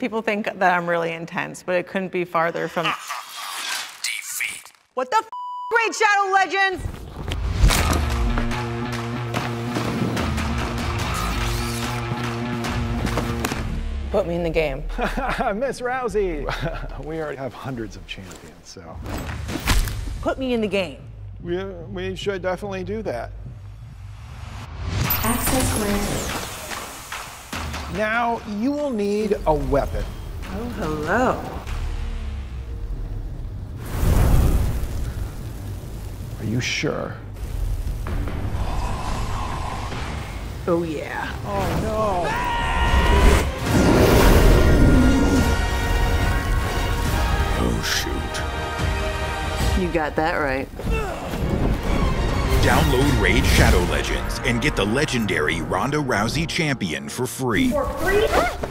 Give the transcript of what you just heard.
People think that I'm really intense, but it couldn't be farther from. Defeat. What the f- Raid Shadow Legends? Put me in the game. Miss Rousey. we already have hundreds of champions, so Put me in the game. we, we should definitely do that. Access granted. Now you will need a weapon. Oh, hello. Are you sure? Oh, yeah. Oh no. Oh, shoot. You got that right. Download Raid Shadow Legends and get the legendary Ronda Rousey champion for free. For free?